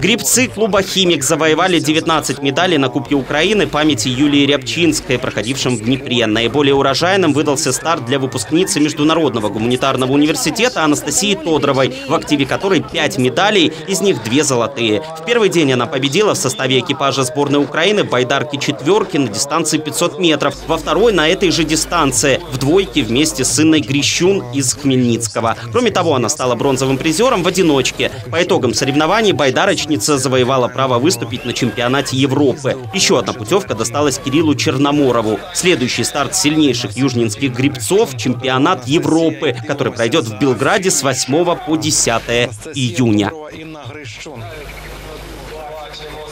Грибцы клуба «Химик» завоевали 19 медалей на Кубке Украины памяти Юлии Рябчинской, проходившем в Днепре. Наиболее урожайным выдался старт для выпускницы Международного гуманитарного университета Анастасии Тодоровой, в активе которой 5 медалей, из них 2 золотые. В первый день она победила в составе экипажа сборной Украины в байдарке четверки на дистанции 500 метров. Во второй на этой же дистанции в двойке вместе с Инной Грищун из Хмельницкого. Кроме того, она стала бронзовым призером в одиночке. По итогам соревнований байдарочница завоевала право выступить на чемпионате Европы. Еще одна путевка досталась Кириллу Черноморову. Следующий старт сильнейших южнинских грибцов – чемпионат Европы, который пройдет в Белграде с 8 по 10 июня. Інна Грищун. Бачимо